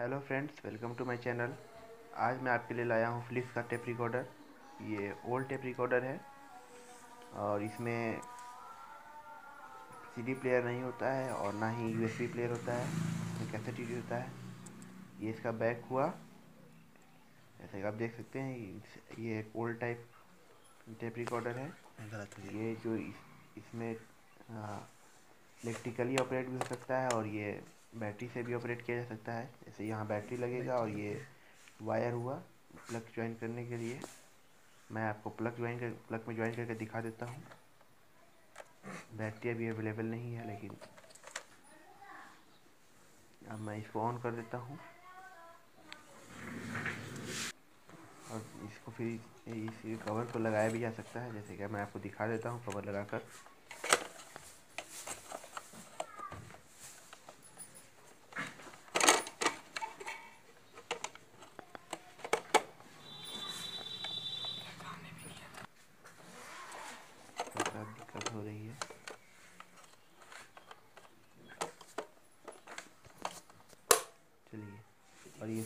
Hello friends welcome to my channel. आज मैं आपके लिए लाया हूँ फ्लिप्स का टेप रिकॉर्डर। ये ओल्ड टेप रिकॉर्डर है और इसमें सीडी प्लेयर नहीं होता है और ना ही यूएसबी प्लेयर होता है इसमें कैसेट टी होता है। ये इसका बैक हुआ। जैसे आप देख सकते हैं ये एक ओल्ड टाइप टेप रिकॉर्डर है। ये जो इस, इसमें इलेक्ट्रिकली ऑपरेट भी हो सकता है और ये बैटरी से भी ऑपरेट किया जा सकता है। जैसे यहाँ बैटरी लगेगा और ये वायर हुआ प्लग ज्वाइन करने के लिए। मैं आपको प्लग ज्वाइन कर प्लग में ज्वाइन करके दिखा देता हूँ। बैटरी अभी अवेलेबल नहीं है लेकिन अब मैं इसको ऑन कर देता हूँ। और इसको फिर इस कवर को लगाया भी जा सकता है जैसे कि मैं आपको दिखा देता हूँ कवर लगाकर दिक्कत हो रही है चलिए और ये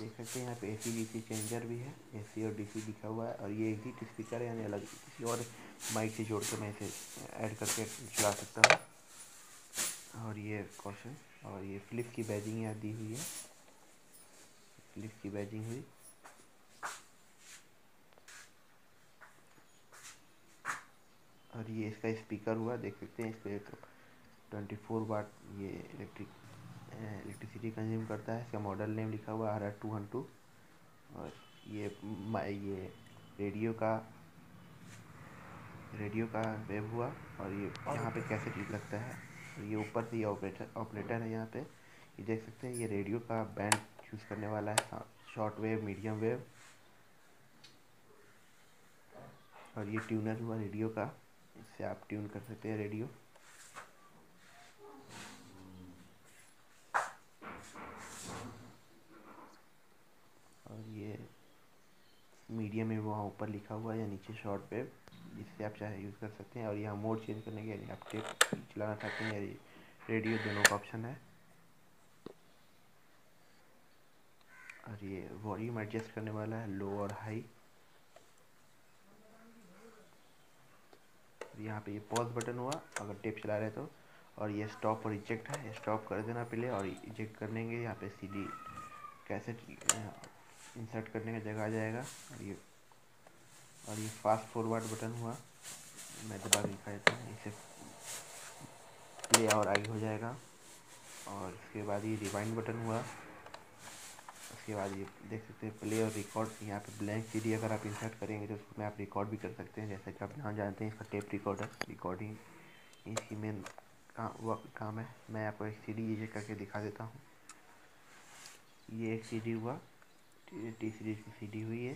देख सकते हैं। यहाँ पे ए सी डी सी चेंजर भी है। ए सी और डी सी लिखा हुआ है। और ये एग्जिट स्पीकर यानी अलग किसी और माइक से जोड़ कर मैं इसे ऐड करके चला सकता हूँ। और ये कॉशन और ये फ्लिप की बैजिंग यहाँ दी हुई है। फ्लिप की बैजिंग हुई। और ये इसका स्पीकर हुआ। देख सकते हैं इस पर ट्वेंटी फोर वाट ये इलेक्ट्रिक इलेक्ट्रिसिटी कंज्यूम करता है, इसका मॉडल नेम लिखा हुआ R R two one two. और ये ये रेडियो का रेडियो का वेब हुआ और ये यहाँ पे कैसे ठीक लगता है। और ये ऊपर से ये ऑपरेटर ऑपरेटर है यहाँ पे। ये देख सकते हैं, ये रेडियो का बैंड चूज़ करने वाला है, शॉर्ट वेव, मीडियम वेव। और ये ट्यूनर हुआ रेडियो का, इससे आप ट्यून कर सकते हैं रेडियो और ये मीडियम में वहाँ ऊपर लिखा हुआ है या नीचे शॉर्ट वेव जिससे आप चाहे यूज़ कर सकते हैं। और यहाँ मोड चेंज करने के लिए आप टेप चलाना चाहते हैं रेडियो दोनों का ऑप्शन है। और ये वॉल्यूम एडजस्ट करने वाला है लो और हाई यहाँ पे ये पॉज बटन हुआ, अगर टेप चला रहे तो। और ये स्टॉप और इजेक्ट है स्टॉप कर देना पहले और इजेक्ट करने के यहाँ पे सीडी कैसेट इंसर्ट करने का जगह आ जाएगा। और ये और ये फास्ट फॉरवर्ड बटन हुआ। मैं दबा दिखा देता हूँ। इसे प्ले और आगे हो जाएगा। और इसके बाद ये रिवाइंड बटन हुआ। उसके बाद ये देख सकते हैं प्ले और रिकॉर्ड यहाँ पे ब्लैंक सीडी अगर आप इंसर्ट करेंगे तो उसमें आप रिकॉर्ड भी कर सकते हैं। जैसा कि आप यहाँ जानते हैं इसका टेप रिकॉर्डर रिकॉर्डिंग इसकी मेन का, काम है। मैं आपको एक सीडी ये करके दिखा देता हूँ। ये एक सीडी हुआ। टी सीरीज़ की सीडी हुई है।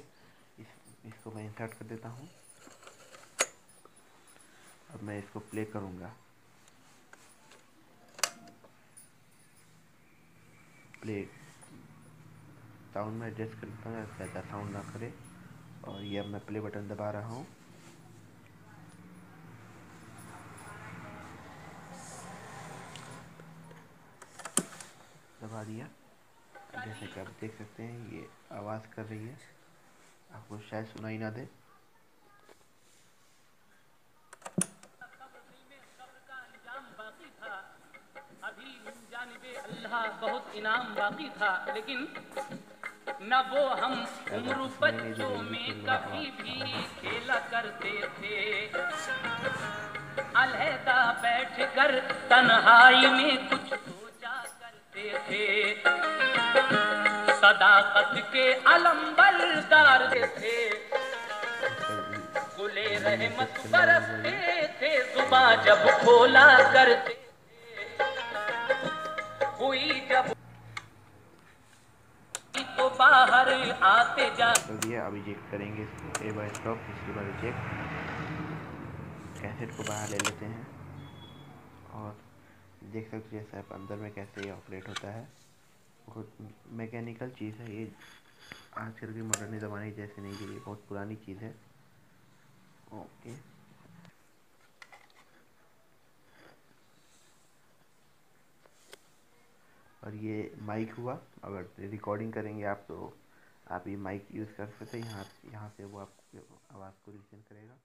इस, इसको मैं इंसर्ट कर देता हूँ। अब मैं इसको प्ले करूँगा। प्ले साउंड में एडजस्ट कर लेता हूँ ज़्यादा साउंड ना करे। और ये अब मैं प्ले बटन दबा रहा हूँ। दबा दिया। जैसे कि आप देख सकते हैं ये आवाज़ कर रही है। आपको शायद सुनाई ना दे। बहुत इनाम बाकी था लेकिन न वो हम उम्र बच्चों में कभी भी खेला करते थे। अलहदा बैठ कर तन्हाई में कुछ सोचा करते थे। सदाकत के अलम्बलदार थे गुले रहमत बरसते थे, जुबा जब खोला करते हुई जब तो बाहर आते जा अभी चेक करेंगे ए बाय स्टॉप इसके बाद चेक कैसेट को बाहर ले लेते हैं। और देख सकते जैसे आप अंदर में कैसे ये ऑपरेट होता है। मैकेनिकल चीज़ है ये। आजकल के मॉडर्न ज़माने जैसे नहीं कि ये बहुत पुरानी चीज़ है। ओके। और ये माइक हुआ, अगर रिकॉर्डिंग करेंगे आप तो आप ये माइक यूज़ कर सकते हैं, यहाँ यहाँ से वो आप आवाज़ को रिसेंड करेगा।